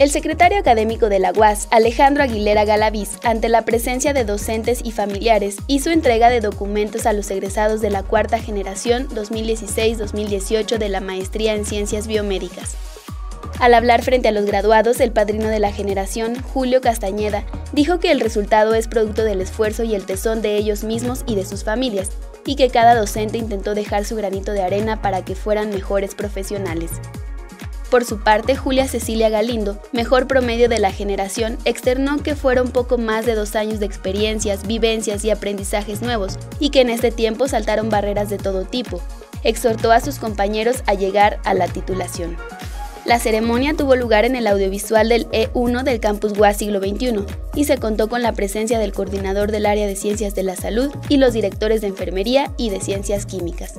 El secretario académico de la UAS, Alejandro Aguilera Galaviz, ante la presencia de docentes y familiares, hizo entrega de documentos a los egresados de la cuarta generación 2016-2018 de la Maestría en Ciencias Biomédicas. Al hablar frente a los graduados, el padrino de la generación, Julio Castañeda, dijo que el resultado es producto del esfuerzo y el tesón de ellos mismos y de sus familias, y que cada docente intentó dejar su granito de arena para que fueran mejores profesionales. Por su parte, Julia Cecilia Galindo, mejor promedio de la generación, externó que fueron poco más de dos años de experiencias, vivencias y aprendizajes nuevos, y que en este tiempo saltaron barreras de todo tipo. Exhortó a sus compañeros a llegar a la titulación. La ceremonia tuvo lugar en el audiovisual del E1 del Campus UAS siglo XXI y se contó con la presencia del coordinador del área de ciencias de la salud y los directores de enfermería y de ciencias químicas.